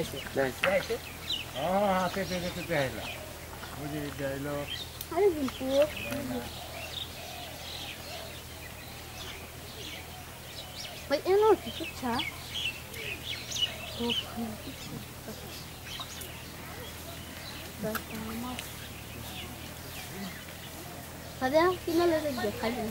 Deixa. Deixa. Deixa. Ah, até deixa, até deixa. Hoje deixa. Hadi bir şey. Bak en orta Hadi. Hadi. Hadi.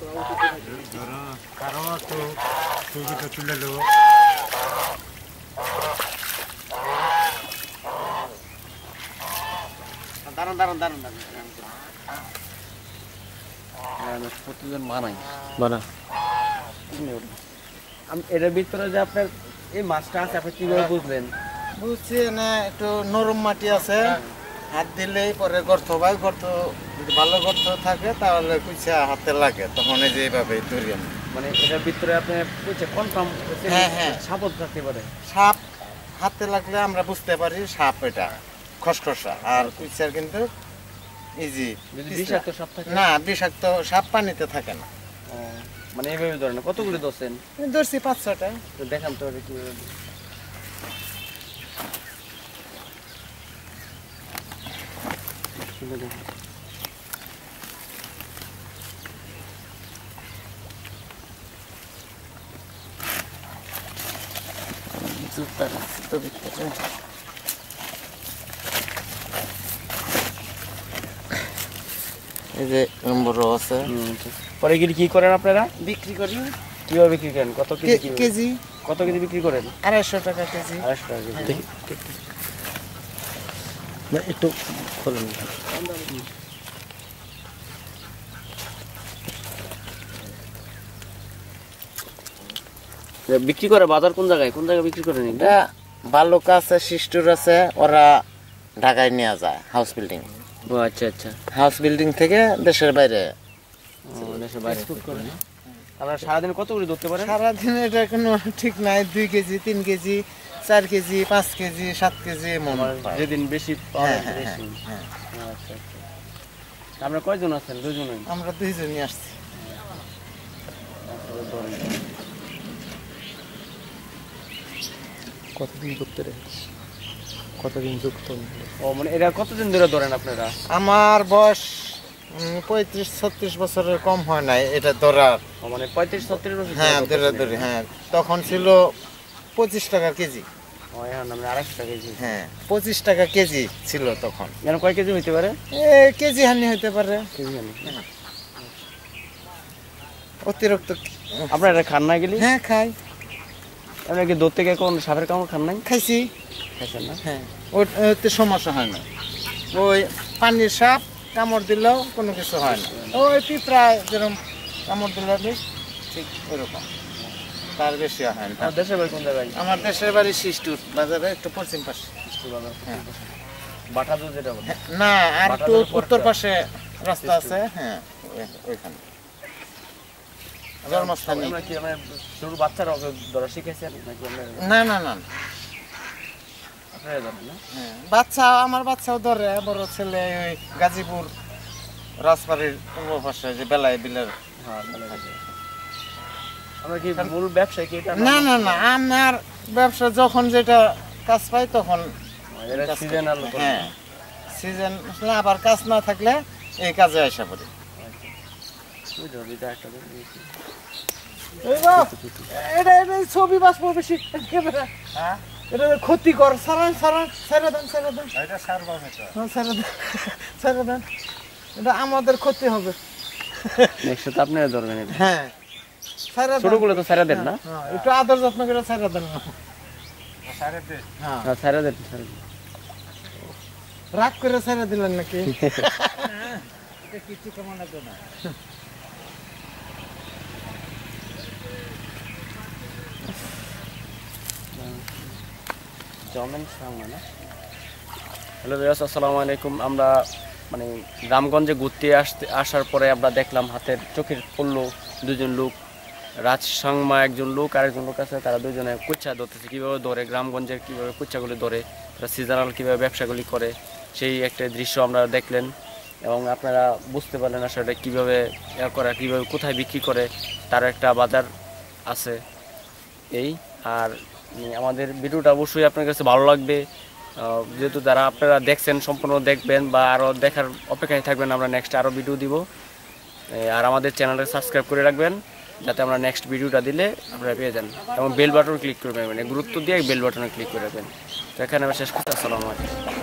তো ধরো কারও তো চৌকিটা তুলে দেবো দাঁড়ান দাঁড়ান দাঁড়ান দাঁড়ান। প্রতিজন মানাই বানা। আমি এটার ভিতরে যে আপনার এই মাছটা আছে আপনি কীভাবে বুঝলেন? বুঝছি না একটু নরম মাটি আছে। হাত দিলেই পরে গর্ত হয়। গর্ত যদি ভালো গর্ত থাকে তাহলে কুচা হাতে লাগে। তখন এই যে এইভাবে ধরি আমি মানে এটার ভিতরে আপনি কনফার্ম হ্যাঁ, হ্যাঁ। সাপোর্ট থাকতে পারে। সাপ হাতে লাগলে আমরা বুঝতে পারি সাপ এটা। খসখসা। আর কুচার কিন্তু ইজি। বিষাক্ত সাপ থাকে? না বিষাক্ত সাপ পানিতে থাকে না। মানে এইভাবে ধরেন কতগুলি দোষেন ধরছি পাঁচ ছটা দেখান তো এটা কীভাবে শুনে দেখুন। জুতার আছে তো ভিতরে এই যে নম্বর আছে। পরে কি কি করেন আপনারা? বিক্রি করি। কীভাবে বিক্রি করেন? কত কেজি কেজি। কত কেজি বিক্রি করেন? আড়াইশো টাকা কেজি। আড়াইশো টাকা কেজি। না একটু খোলেন। বিক্রি করে বাজার কোন জায়গায়? কোন জায়গায় বিক্রি করেন এটা এটা বালুক আছে শিষ্টুর আছে ওরা ঢাকায় নিয়ে যায় হাউস বিল্ডিং। ও আচ্ছা আচ্ছা। হাউস বিল্ডিং থেকে দেশের বাইরে। ও, দেশের বাইরে করেন আপনারা সারাদিন কত করে ধরতে পারেন? সারাদিন এটা কোনো ঠিক নাই দুই কেজি তিন কেজি চার কেজি পাঁচ কেজি সাত কেজি পায়। যেদিন বেশি পাওয়া হ্যাঁ, হ্যাঁ, হ্যাঁ। আচ্ছা আচ্ছা। আপনারা কয়জন আছেন? দুজনই? আমরা দুইজনই আসছি। কতদিন যুক্ত রে কতদিন যুক্ত? ও মানে এটা কতদিন ধরে ধরেন আপনারা? আমার বয়স পঁয়ত্রিশ ছত্রিশ বছরের কম হয় নাই এটা ধরার। মানে পঁয়ত্রিশ ছত্রিশ বছর হ্যাঁ ধরে? হ্যাঁ তখন ছিল পঁচিশ টাকা কেজি। ও এখন আমরা আড়াইশো টাকা কেজি। হ্যাঁ পঁচিশ টাকা কেজি ছিল তখন। যেন কয় কেজি হইতে পারে? এ কেজি হানি হতে পারে। কেজি জানি অতিরিক্ত আপনারা খান না গেলি হ্যাঁ খাই। আপনারা কি ধরতে গিয়ে কোন সাপের কামড় খান নাই? খাইছি। খাইছেন না? হ্যাঁ। ওতে সমস্যা হয় না। ওই পানির সাপ কামড় দিলেও কোনো কিছু হয় না। ওই পিঁপড়া যেরকম কামড় দিলে ঠিক ওরকম। তার বেশি হয় না। দেশের বাড়ি কোন জায়গায় আমার দেশের বাড়ি শিষ্টুর বাজারে একটু পশ্চিম পাশে। হ্যাঁ। বাটা দুধ যেটা বলে। হ্যাঁ, না আর একটু উত্তর পাশে রাস্তা আছে হ্যাঁ ওইখানে। জন্মস্থানে আমরা কি আমরা শুরু বাচ্চারা ধরা শিখেছেন নাকি না না না হ্যাঁ, বাচ্চা আমার বাচ্চাও ধরে বড় ছেলে ওই গাজীপুর রাজবাড়ির পূর্ব পাশে যে বেলায় বিলের হ্যাঁ না না না আমার ব্যবসা যখন যেটা কাজ পাই তখন। সিজনাল হ্যাঁ সিজন আবার কাজ না থাকলে এই কাজে আসা পড়ি। হ্যাঁ ক্ষতিকর সারান সারান এটা হ্যাঁ, আমাদের ক্ষতি হবে নেক্সট তো ধরবেন হ্যাঁ তো দেন না হ্যাঁ, একটু আদর যত্ন করে হ্যাঁ হ্যাঁ দেন। রাগ করে সারা দিলেন নাকি কিছু না হ্যালো বিয়াস আসসালামু আলাইকুম। আমরা মানে গ্রামগঞ্জে ঘুরতে আসতে, আসার পরে আমরা দেখলাম হাতের চোখের পড়ল দুজন লোক। রাজ সাংমা একজন লোক আর একজন লোক আছে, তারা দুজনে কুচ্ছা ধরতেছে। কীভাবে ধরে, গ্রামগঞ্জের কীভাবে কুচ্ছাগুলি ধরে, তারা সিজনাল কীভাবে ব্যবসাগুলি করে, সেই একটা দৃশ্য আমরা দেখলেন। এবং আপনারা বুঝতে পারলেন আসলে কীভাবে ইয়া করা, কীভাবে কোথায় বিক্রি করে, তার একটা বাজার আছে এই। আর আমাদের ভিডিওটা অবশ্যই আপনার কাছে ভালো লাগবে। যেহেতু যারা আপনারা দেখছেন, সম্পূর্ণ দেখবেন বা আরও দেখার অপেক্ষায় থাকবেন, আমরা নেক্সট আরও ভিডিও দিব। আর আমাদের চ্যানেলটা সাবস্ক্রাইব করে রাখবেন, যাতে আমরা নেক্সট ভিডিওটা দিলে আপনারা পেয়ে যান। এবং বেল বাটন ক্লিক করে রাখবেন গুরুত্ব দিয়ে বেল বাটনে ক্লিক করে রাখবেন। তো এখানে আমরা শেষ করছি, আসসালামু আলাইকুম।